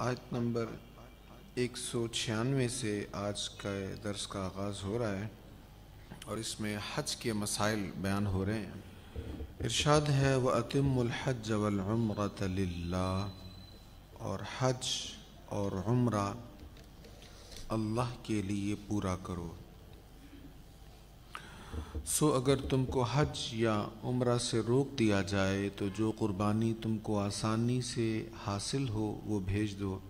आयत नंबर एक सौ छियानवे से आज का दर्स का आगाज़ हो रहा है और इसमें हज के मसाइल बयान हो रहे हैं। इरशाद है, व अतमहज वमरत और हज और उम्र अल्लाह के लिए पूरा करो। सो अगर तुमको हज या उम्र से रोक दिया जाए तो जो कुर्बानी तुमको आसानी से हासिल हो, वो भेज दो।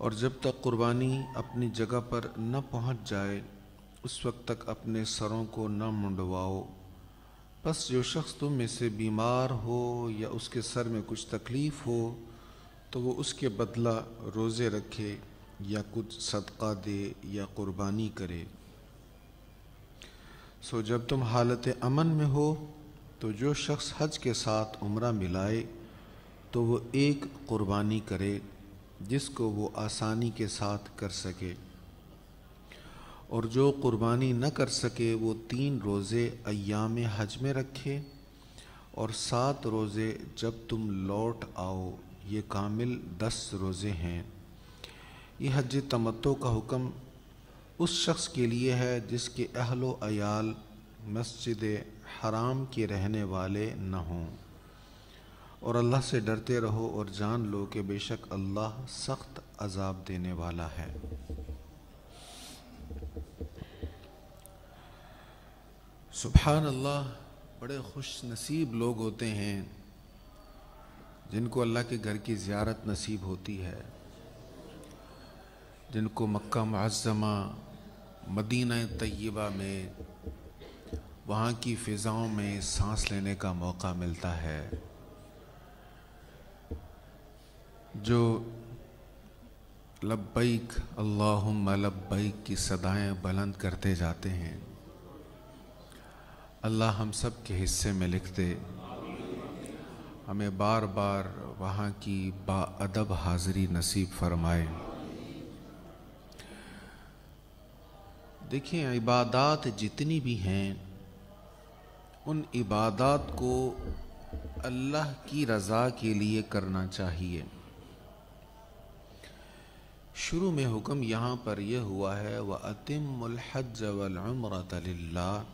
और जब तक कुर्बानी अपनी जगह पर न पहुँच जाए, उस वक्त तक अपने सरों को न मुंडवाओ। बस जो शख्स तुम में से बीमार हो या उसके सर में कुछ तकलीफ़ हो तो वो उसके बदला रोज़े रखे या कुछ सदका दे या कुर्बानी करे। सो जब तुम हालत अमन में हो तो जो शख्स हज के साथ उम्र मिलाए तो वो एक कुर्बानी करे, जिसको वो आसानी के साथ कर सके। और जो कुर्बानी न कर सके, वो तीन रोज़े अयाम हज में रखे, और सात रोज़े जब तुम लौट आओ, ये कामिल दस रोज़े हैं। ये हज तमत्तो का हुक्म उस शख्स के लिए है जिसके अहलो अयाल मस्जिद हराम के रहने वाले न हों। और अल्लाह से डरते रहो और जान लो कि बेशक अल्लाह सख्त अजाब देने वाला है। सुबहान अल्लाह बड़े खुश नसीब लोग होते हैं जिनको अल्लाह के घर की ज़्यारत नसीब होती है। जिनको मक्का मुआज़मा मदीना तय्यबा में, वहाँ की फ़िज़ाओं में सांस लेने का मौका मिलता है। जो लब्बैक, अल्लाहुम्मा लब्बैक की सदाएँ बुलंद करते जाते हैं, अल्लाह हम सब के हिस्से में लिखते, हमें बार बार वहाँ की बाअदब हाज़री नसीब फरमाए। देखिए, इबादत जितनी भी हैं, उन इबादत को अल्लाह की रज़ा के लिए करना चाहिए। शुरू में हुक्म यहाँ पर यह हुआ है, व अतिमहज वमरतल्ला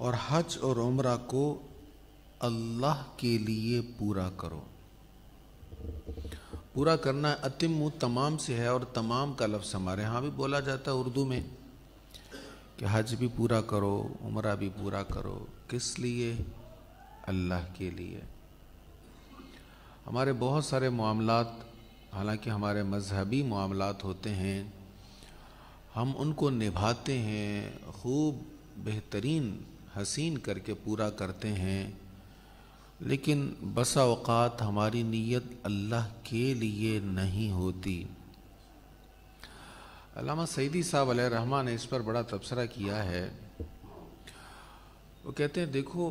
और हज और उम्र को अल्लाह के लिए पूरा करो। पूरा करना अतिम तमाम से है और तमाम का लफ्ज़ हमारे यहाँ भी बोला जाता है उर्दू में कि हज भी पूरा करो, उम्र भी पूरा करो, किस लिए? अल्लाह के लिए। हमारे बहुत सारे मामलात, हालाँकि हमारे मजहबी मामलात होते हैं, हम उनको निभाते हैं, खूब बेहतरीन, हसीन करके पूरा करते हैं। लेकिन बसा अवकात हमारी नीयत अल्लाह के लिए नहीं होती। अलामा सईदी साहब रहमान ने इस पर बड़ा तबसरा किया है। वो कहते हैं, देखो,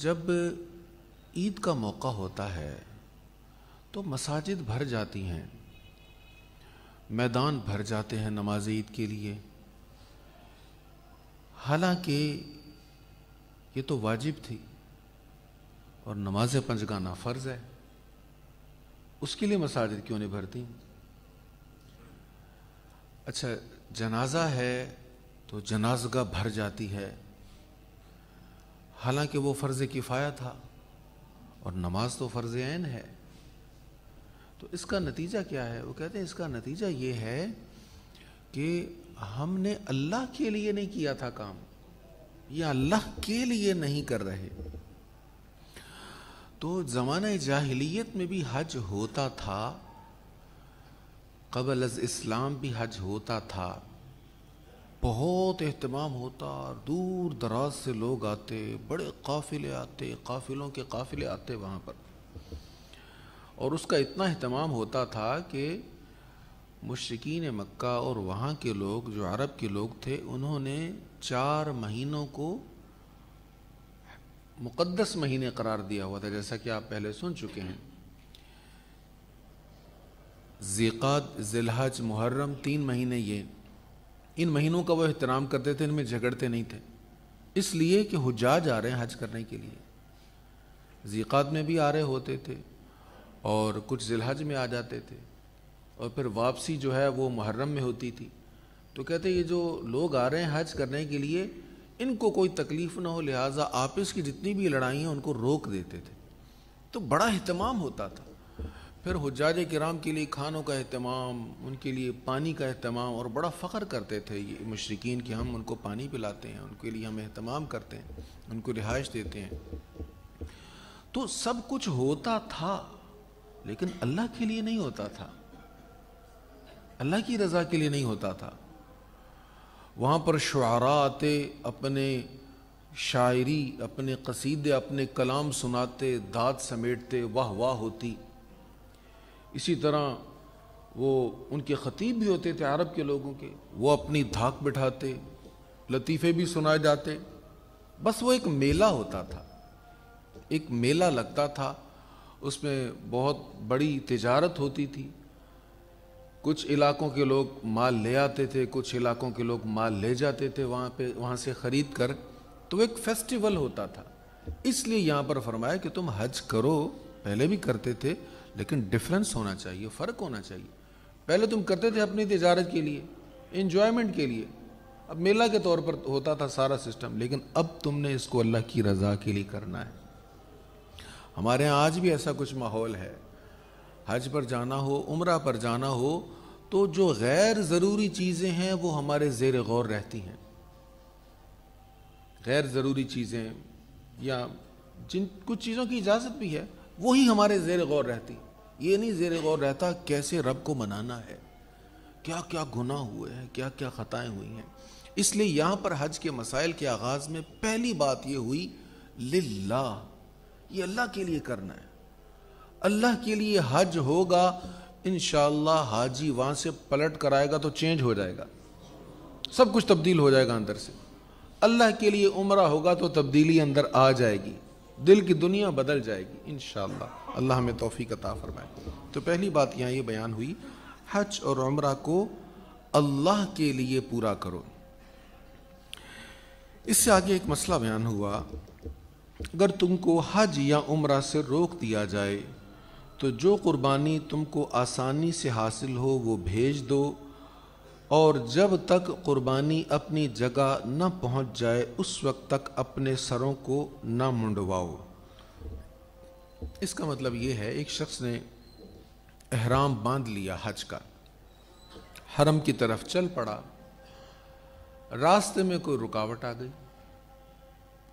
जब ईद का मौका होता है तो मसाजिद भर जाती हैं, मैदान भर जाते हैं नमाज़ ईद के लिए। हालाँकि ये तो वाजिब थी। और नमाज़ पंचगाना फ़र्ज़ है। उसके लिए मसाजिद क्यों नहीं भरती? अच्छा जनाजा है तो जनाजगा भर जाती है। हालाँकि वो फ़र्ज़ किफ़ाया था और नमाज़ तो फ़र्ज़ ऐन है। तो इसका नतीजा क्या है? वो कहते हैं इसका नतीजा ये है कि हमने अल्लाह के लिए नहीं किया था काम। या अल्लाह के लिए नहीं कर रहे। तो ज़माना जाहिलियत में भी हज होता था, कबल अज इस्लाम भी हज होता था। बहुत अहतमाम होता और दूर दराज से लोग आते, बड़े काफ़िले आते, काफ़िलों के काफ़िले आते वहाँ पर। और उसका इतना अहतमाम होता था कि मुश्किन मक्का और वहाँ के लोग, जो अरब के लोग थे, उन्होंने चार महीनों को मुक़दस महीने करार दिया हुआ था, जैसा कि आप पहले सुन चुके हैं। ज़िक़ात, ज़िलहज, मुहर्रम, तीन महीने ये। इन महीनों का वो एहतराम करते थे, इनमें झगड़ते नहीं थे। इसलिए कि हुजाज आ रहे हैं हज करने के लिए। ज़िक़ात में भी आ रहे होते थे और कुछ जिलहज में आ जाते थे। और फिर वापसी जो है, वो मुहर्रम में होती थी। तो कहते ये जो लोग आ रहे हैं हज करने के लिए इनको कोई तकलीफ़ ना हो, लिहाजा आपस की जितनी भी लड़ाई हैं, उनको रोक देते थे। तो बड़ा अहतमाम होता था। फिर हजाज कराम के लिए खानों का अहतमाम उनके लिए पानी का अहतमाम और बड़ा फ़ख्र करते थे ये मशरकिन कि हम उनको पानी पिलाते हैं, उनके लिए हम अहतमाम करते हैं, उनको रिहाइश देते हैं। तो सब कुछ होता था, लेकिन अल्लाह के लिए नहीं होता था। अल्लाह की रज़ा के लिए नहीं होता था। वहाँ पर शुरा आते अपने शायरी, अपने कसीदे, अपने कलाम सुनाते दाद समेटते, वाह वाह होती। इसी तरह वो उनके ख़तीब भी होते थे अरब के लोगों के। वो अपनी धाक बिठाते, लतीफ़े भी सुनाए जाते। बस वो एक मेला होता था। एक मेला लगता था, उसमें बहुत बड़ी तजारत होती थी। कुछ इलाकों के लोग माल ले आते थे, कुछ इलाकों के लोग माल ले जाते थे वहाँ पे, वहाँ से ख़रीद कर। तो एक फेस्टिवल होता था। इसलिए यहाँ पर फरमाया कि तुम हज करो, पहले भी करते थे, लेकिन डिफरेंस होना चाहिए, फ़र्क होना चाहिए। पहले तुम करते थे अपनी तजारत के लिए इन्जॉयमेंट के लिए। अब मेला के तौर पर होता था सारा सिस्टम लेकिन अब तुमने इसको अल्लाह की रज़ा के लिए करना है। हमारे यहाँ आज भी ऐसा कुछ माहौल है। हज पर जाना हो, उम्र पर जाना हो तो जो गैर ज़रूरी चीज़ें हैं, वो हमारे जेर गौर रहती हैं। गैर ज़रूरी चीज़ें या जिन, कुछ चीज़ों की इजाज़त भी है वही हमारे जेर गौर रहती। ये नहीं जेर गौर रहता कैसे रब को मनाना है। क्या क्या गुनाह हुए हैं क्या क्या ख़ताएँ हुई हैं। इसलिए यहाँ पर हज के मसाइल के आगाज़ में पहली बात ये हुई लिल्ला ये अल्लाह के लिए करना है। अल्लाह के लिए हज होगा इन हाजी वहाँ से पलट कर आएगा तो चेंज हो जाएगा। सब कुछ तब्दील हो जाएगा अंदर से। अल्लाह के लिए उम्र होगा तो तब्दीली अंदर आ जाएगी। दिल की दुनिया बदल जाएगी इन अल्लाह हमें तोफ़ी अता फरमाए। तो पहली बात यहाँ ये बयान हुई, हज और उम्र को अल्लाह के लिए पूरा करो। इससे आगे एक मसला बयान हुआ, अगर तुमको हज या उम्र से रोक दिया जाए तो जो कुर्बानी तुमको आसानी से हासिल हो, वो भेज दो। और जब तक कुर्बानी अपनी जगह न पहुँच जाए, उस वक्त तक अपने सरों को न मुंडवाओ। इसका मतलब ये है, एक शख्स ने एहराम बाँध लिया हज का। हरम की तरफ़ चल पड़ा। रास्ते में कोई रुकावट आ गई।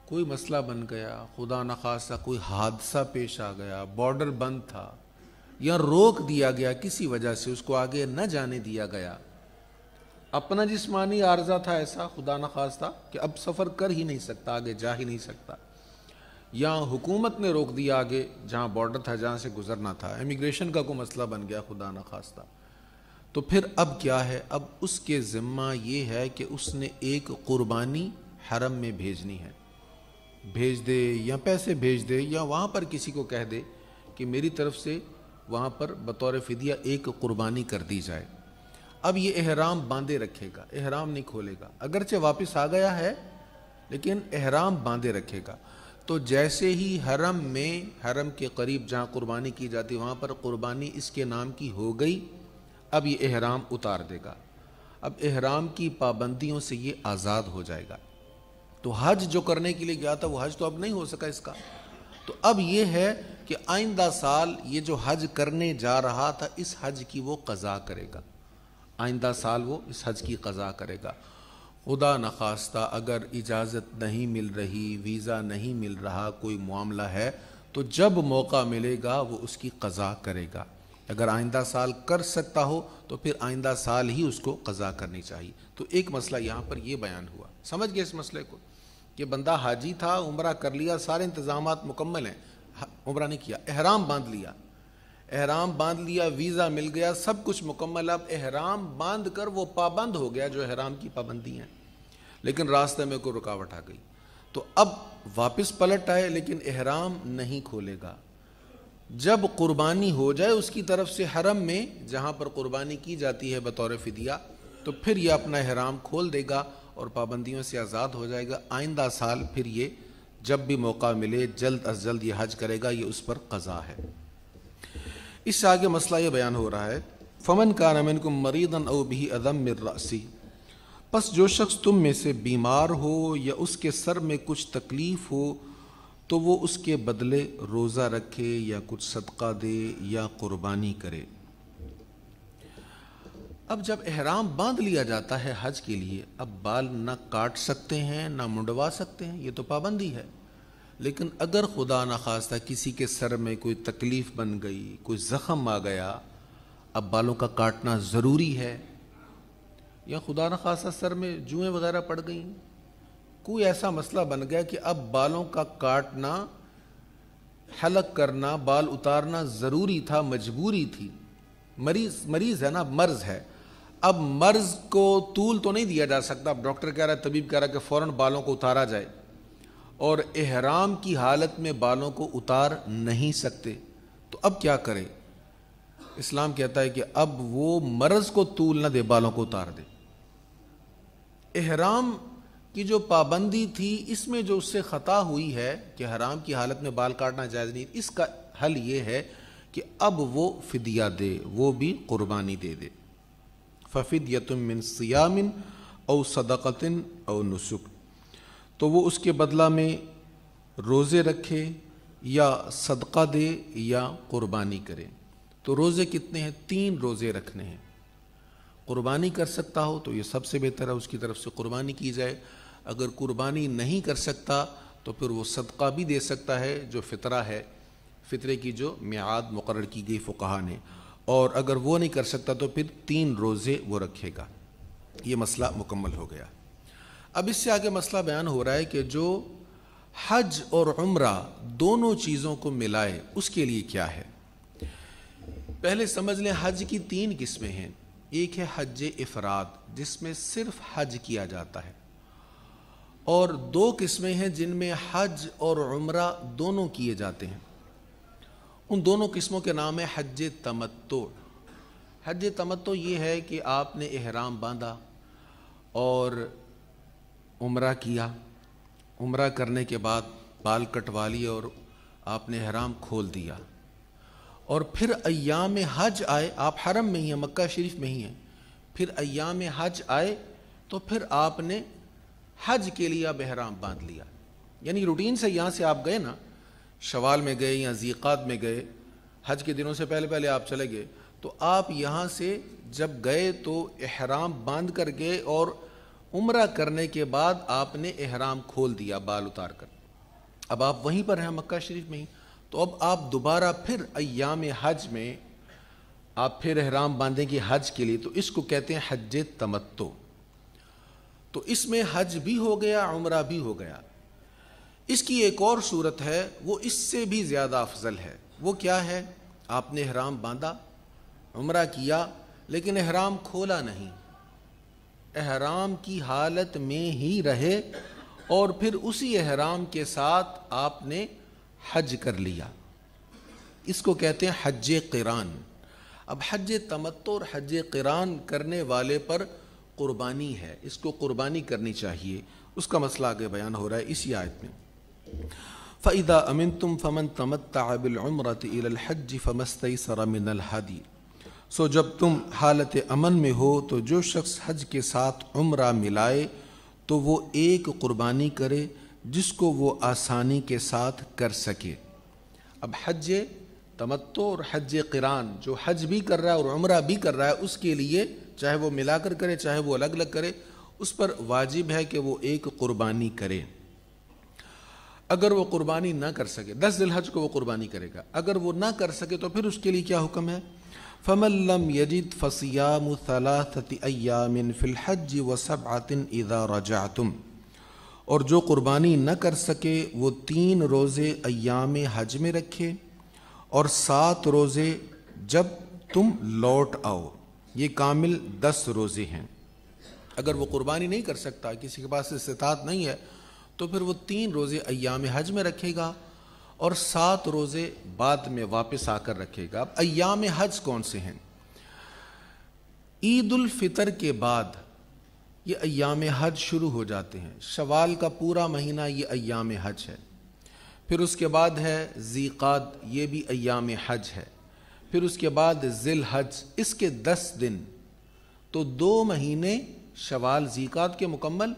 कोई मसला बन गया, खुदा न खासा कोई हादसा पेश आ गया, बॉर्डर बंद था, या रोक दिया गया किसी वजह से, उसको आगे न जाने दिया गया। अपना जिस्मानी आर्जा था ऐसा, खुदा न खासा कि अब सफ़र कर ही नहीं सकता, आगे जा ही नहीं सकता। या हुकूमत ने रोक दिया आगे, जहाँ बॉर्डर था, जहाँ से गुजरना था। इमिग्रेशन का कोई मसला बन गया, खुदा न खास्ता। तो फिर अब क्या है? अब उसके ज़िम्मा ये है कि उसने एक क़ुरबानी हरम में भेजनी है। भेज दे या पैसे भेज दे या वहाँ पर किसी को कह दे कि मेरी तरफ़ से वहाँ पर बतौर फ़िदिया एक क़ुरबानी कर दी जाए। अब ये एहराम बांधे रखेगा, एहराम नहीं खोलेगा। अगरचे वापस आ गया है, लेकिन एहराम बांधे रखेगा। तो जैसे ही हरम में, हरम के करीब जहाँ कुर्बानी की जाती, वहाँ पर कुर्बानी इसके नाम की हो गई, अब ये एहराम उतार देगा। अब एहराम की पाबंदियों से ये आज़ाद हो जाएगा। तो हज जो करने के लिए गया था, वो हज तो अब नहीं हो सका इसका। तो अब ये है कि आइंदा साल ये जो हज करने जा रहा था, इस हज की वो कज़ा करेगा। आइंदा साल वो इस हज की कज़ा करेगा। खुदा नखास्ता अगर इजाज़त नहीं मिल रही, वीज़ा नहीं मिल रहा, कोई मामला है तो जब मौका मिलेगा, वो उसकी कज़ा करेगा। अगर आइंदा साल कर सकता हो तो फिर आइंदा साल ही उसको कज़ा करनी चाहिए। तो एक मसला यहाँ पर यह बयान हुआ। समझ गए इस मसले को? कि बंदा हाजी था, उम्र कर लिया, सारे इंतज़ाम मुकम्मल हैं। उम्र नहीं किया, एहराम बाँध लिया। एहराम बाँध लिया, वीज़ा मिल गया, सब कुछ मुकम्मल। अब एहराम बाँध कर वो पाबंद हो गया, जो एहराम की पाबंदी हैं। लेकिन रास्ते में कोई रुकावट आ गई। तो अब वापस पलट आए, लेकिन एहराम नहीं खोलेगा। जब कुर्बानी हो जाए, उसकी तरफ़ से हरम में, जहाँ पर कुर्बानी की जाती है बतौर फ़िदिया तो फिर यह अपना एहराम खोल देगा। और पाबंदियों से आज़ाद हो जाएगा। आइंदा साल फिर ये, जब भी मौका मिले, जल्द अज जल्द ये हज करेगा, ये उस पर कज़ा है। इससे आगे मसला ये बयान हो रहा है, फ़मन का नमिन को मरीदन अव भी अदम रसी। बस जो शख्स तुम में से बीमार हो या उसके सर में कुछ तकलीफ़ हो तो वो उसके बदले रोज़ा रखे या कुछ सदका दे या कुर्बानी करे। अब जब एहराम बाँध लिया जाता है हज के लिए, अब बाल ना काट सकते हैं, ना मुंडवा सकते हैं, ये तो पाबंदी है। लेकिन अगर खुदा न खास्ता किसी के सर में कोई तकलीफ़ बन गई, कोई ज़ख़म आ गया, अब बालों का काटना ज़रूरी है। या खुदा न खासा सर में जुएँ वगैरह पड़ गई। कोई ऐसा मसला बन गया कि अब बालों का काटना, हलक करना, बाल उतारना ज़रूरी था, मजबूरी थी। मरीज़, मरीज़ है ना, मर्ज़ है। अब मर्ज़ को तूल तो नहीं दिया जा सकता। अब डॉक्टर कह रहा है, तबीब कह रहा है कि फ़ौरन बालों को उतारा जाए। और एहराम की हालत में बालों को उतार नहीं सकते। तो अब क्या करें? इस्लाम कहता है कि अब वो मर्ज को तूल ना दे, बालों को उतार दे। एहराम की जो पाबंदी थी, इसमें जो उससे ख़ता हुई है कि हराम की हालत में बाल काटना जायज़ नहीं, इसका हल ये है कि अब वो फिदिया दे, वो भी कुर्बानी दे दे। फ़िद यतुम मिन सियामिन और सदक़तिन और नुसुक तो वो उसके बदला में रोज़े रखे या सदका दे या कुर्बानी करे तो रोज़े कितने हैं तीन रोज़े रखने हैं कुर्बानी कर सकता हो तो ये सबसे बेहतर है उसकी तरफ़ से कुर्बानी की जाए अगर कुर्बानी नहीं कर सकता तो फिर वो सदका भी दे सकता है जो फ़ितरा है फ़ितरे की जो म्याद मुकर की गई फ़ुकहा ने और अगर वो नहीं कर सकता तो फिर तीन रोज़े वो रखेगा। ये मसला मुकम्मल हो गया। अब इससे आगे मसला बयान हो रहा है कि जो हज और उम्र दोनों चीज़ों को मिलाए, उसके लिए क्या है? पहले समझ लें, हज की तीन किस्में हैं। एक है हज इफराद जिसमें सिर्फ़ हज किया जाता है। और दो किस्में हैं जिनमें हज और उम्र दोनों किए जाते हैं। उन दोनों किस्मों के नाम है हज तमत्तो हज तमत्तो ये है कि आपने एहराम बांधा और उम्र किया। उम्र करने के बाद बाल कटवा लिए और आपने हराम खोल दिया। और फिर अयाम हज आए, आप हरम में ही हैं, मक्का शरीफ में ही हैं। फिर अयाम हज आए तो फिर आपने हज के लिए अब एहराम बाँध लिया। यानी रूटीन से यहाँ से आप गए ना शवाल में गए या जीक़ात में गए, हज के दिनों से पहले पहले आप चले गए तो आप यहाँ से जब गए तो एहराम बाँध कर गए और उम्र करने के बाद आपने एहराम खोल दिया, बाल उतार कर। अब आप वहीं पर हैं, मक्का शरीफ में ही। तो अब आप दोबारा फिर अयाम हज में, आप फिर एहराम बांधेंगे हज के लिए तो इसको कहते हैं हज तमत्तो। तो इसमें हज भी हो गया, उम्र भी हो गया। इसकी एक और सूरत है, वो इससे भी ज़्यादा अफजल है। वो क्या है? आपने एहराम बांधा, उम्र किया, लेकिन अहराम खोला नहीं। एहराम की हालत में ही रहे और फिर उसी एहराम के साथ आपने हज कर लिया। इसको कहते हैं हज किरान। अब हज तमत्तो और हज किरान करने वाले पर कुर्बानी है। इसको कुर्बानी करनी चाहिए। उसका मसला आगे बयान हो रहा है इसी आयत में। फ़ैदा अमिन तुम फ़मन तमत्ताबिलमरत हज फ़मस्त सरमिन हदी सो जब तुम हालत अमन में हो तो जो शख्स हज के साथ उम्र मिलाए तो वो एक क़ुरबानी करे, जिसको वो आसानी के साथ कर सके। अब हज तमत्तो और हज किरान, जो हज भी कर रहा है और उम्र भी कर रहा है, उसके लिए चाहे वो मिलाकर करे, चाहे वो अलग अलग करे, उस पर वाजिब है कि वो एक क़ुरबानी करे। अगर वो कुर्बानी ना कर सके, दस दिल हज को वो कुर्बानी करेगा। अगर वो ना कर सके तो फिर उसके लिए क्या हुक्म है? फ़मल्लम यजिद फ़सियाम सलासति अयामिन फ़िलहज व सबआतिन इज़ा रजातुम। और जो कुर्बानी न कर सके, वो तीन रोज़े अयाम हज में रखे और सात रोज़े जब तुम लौट आओ। ये कामिल दस रोज़े हैं। अगर वो कुर्बानी नहीं कर सकता, किसी के पास इस्तात नहीं है तो फिर वो तीन रोज़े अयाम हज में रखेगा और सात रोज़े बाद में वापस आकर रखेगा। अब अयाम हज कौन से हैं? ईद फितर के बाद ये अयाम हज शुरू हो जाते हैं। शवाल का पूरा महीना ये अयाम हज है। फिर उसके बाद है जीक़ाद, ये भी अयाम हज है। फिर उसके बाद जिल हज इसके दस दिन। तो दो महीने शवाल जीकात के मुकम्मल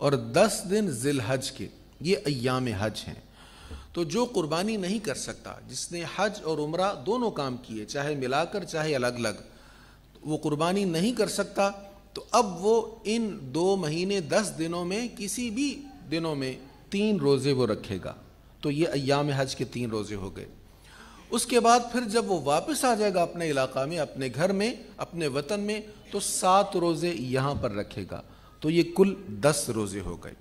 और दस दिन जिल हज के, ये अयाम हज हैं। तो जो कुर्बानी नहीं कर सकता, जिसने हज और उम्र दोनों काम किए, चाहे मिलाकर, चाहे अलग अलग वो कुर्बानी नहीं कर सकता तो अब वो इन दो महीने, दस दिनों में, किसी भी दिनों में तीन रोज़े वो रखेगा। तो ये अयाम हज के तीन रोज़े हो गए। उसके बाद फिर जब वो वापस आ जाएगा अपने इलाका में, अपने घर में, अपने वतन में तो सात रोज़े यहाँ पर रखेगा। तो ये कुल दस रोज़े हो गए।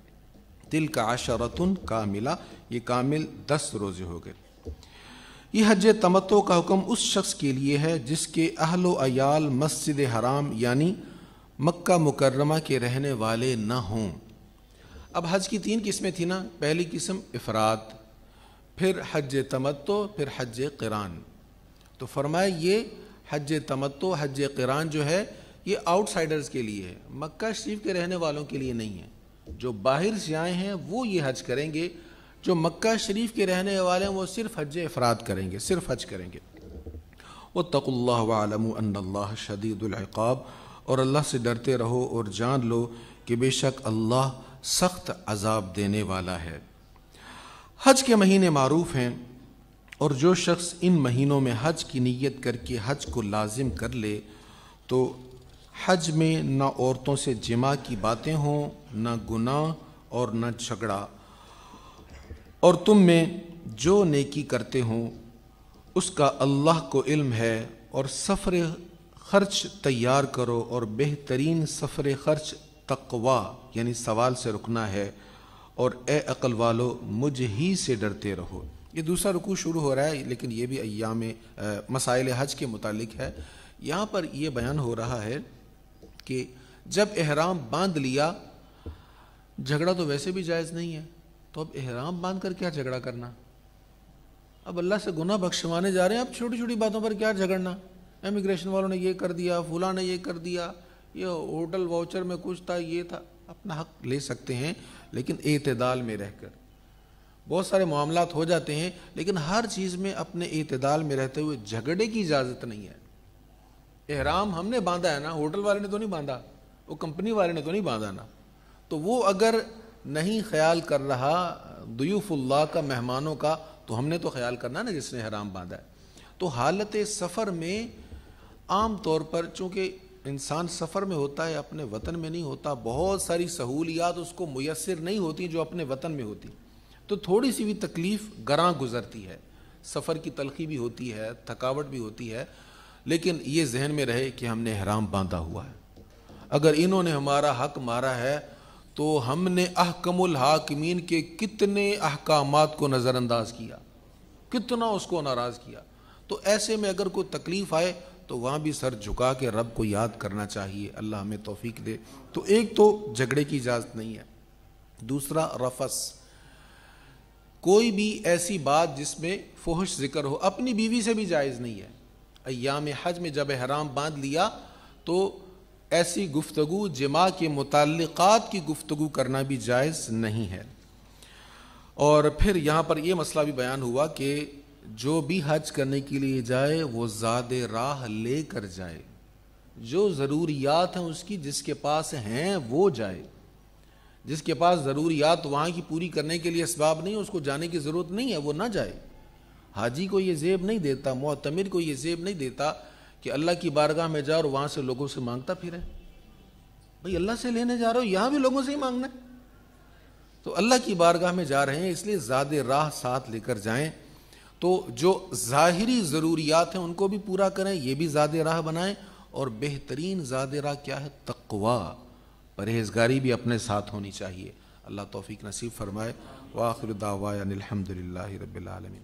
दिल का आशरतन कामिला, ये कामिल दस रोज़े हो गए। ये हज तमत्तो का हुक्म उस शख्स के लिए है जिसके अहलो अयाल मस्जिद हराम, यानी मक्का मुकर्रमा के रहने वाले न हों। अब हज की तीन किस्में थी ना। पहली किस्म इफ़रात, फिर हज तमत्तो, फिर हज क़रान। तो फरमाए, ये हज तमत्तो, हज क़रान जो है ये आउटसाइडर्स के लिए है। मक्का शरीफ के रहने वालों के लिए नहीं है। जो बाहर से आए हैं, वो ये हज करेंगे। जो मक्का शरीफ के रहने वाले हैं, वो सिर्फ़ हज अफराद करेंगे, सिर्फ़ हज करेंगे। वो तकुल्ला वालम शदीदुल्क़ाब और अल्लाह से डरते रहो और जान लो कि बेशक अल्लाह सख्त अजाब देने वाला है। हज के महीने मरूफ हैं और जो शख्स इन महीनों में हज की नीयत करके हज को लाजिम कर ले तो हज में न औरतों से जिमा की बातें हों, न गुनाह और न झगड़ा। और तुम में जो नेकी करते हों, उसका अल्लाह को इल्म है और सफ़र ख़र्च तैयार करो और बेहतरीन सफ़र ख़र्च तकवा, यानी सवाल से रुकना है। और ए अक़ल वालो, मुझ ही से डरते रहो। ये दूसरा रुकू शुरू हो रहा है, लेकिन ये भी अयाम मसाइल हज के मुतालिक है। यहाँ पर यह बयान हो रहा है कि जब एहराम बाँध लिया, झगड़ा तो वैसे भी जायज़ नहीं है। तो अब एहराम बाँध कर क्या झगड़ा करना? अब अल्लाह से गुना बख्शवाने जा रहे हैं, अब छोटी छोटी बातों पर क्या झगड़ना? इमिग्रेशन वालों ने ये कर दिया, फूला ने ये कर दिया, ये होटल वाउचर में कुछ था, ये था। अपना हक ले सकते हैं, लेकिन एतदाल में रहकर। बहुत सारे मामला हो जाते हैं, लेकिन हर चीज़ में अपने एतदाल में रहते हुए झगड़े की इजाज़त नहीं है। एहराम हमने बांधा है ना, होटल वाले ने तो नहीं बांधा, वो कंपनी वाले ने तो नहीं बांधा ना। तो वो अगर नहीं ख्याल कर रहा दुयूफुल्लाह का, मेहमानों का तो हमने तो ख्याल करना ना जिसने हराम बांधा है। तो हालत सफ़र में आम तौर पर चूँकि इंसान सफ़र में होता है, अपने वतन में नहीं होता, बहुत सारी सहूलियात उसको मैसर नहीं होती जो अपने वतन में होती। तो थोड़ी सी भी तकलीफ़ गरां गुजरती है। सफ़र की तलखी भी होती है, थकावट भी होती है। लेकिन ये जहन में रहे कि हमने हराम बांधा हुआ है। अगर इन्होंने हमारा हक मारा है तो हमने अहकमुल हाकिमीन के कितने अहकाम को नज़रअंदाज किया, कितना उसको नाराज़ किया। तो ऐसे में अगर कोई तकलीफ़ आए तो वहाँ भी सर झुका के रब को याद करना चाहिए। अल्लाह हमें तोफ़ीक दे। तो एक तो झगड़े की इजाज़त नहीं है। दूसरा, रफस। कोई भी ऐसी बात जिसमें फोहश ज़िक्र हो, अपनी बीवी से भी जायज़ नहीं है। अयाम हज में जब हराम बाँध लिया तो ऐसी गुफ्तगु जमा के मुतक़ात की गुफ्तगु करना भी जायज़ नहीं है। और फिर यहाँ पर यह मसला भी बयान हुआ कि जो भी हज करने के लिए जाए, वो ज़्यादा राह ले कर जाए। जो ज़रूरियात हैं उसकी जिसके पास हैं, वो जाए। जिसके पास ज़रूरियात वहाँ की पूरी करने के लिए इसबाब नहीं है, उसको जाने की ज़रूरत नहीं है, वो ना जाए। हाजी को ये जेब नहीं देता मोतमिर को ये जेब नहीं देता कि अल्लाह की बारगाह में जाओ और वहाँ से लोगों से माँगता फिर। भाई, अल्लाह से लेने जा रहे हो, यहाँ भी लोगों से ही मांगना है। तो अल्लाह की बारगाह में जा रहे हैं, इसलिए ज़्यादा राह साथ लेकर जाएँ। तो जो ज़ाहिरी ज़रूरियात हैं, उनको भी पूरा करें, ये भी ज़्यादा राह बनाएँ। और बेहतरीन ज़्यादा राह क्या है? तकवा। परहेजगारी भी अपने साथ होनी चाहिए। अल्लाह तौफीक नसीब फरमाए। वाखिर दावा अलहमदिल्ला रबालमीन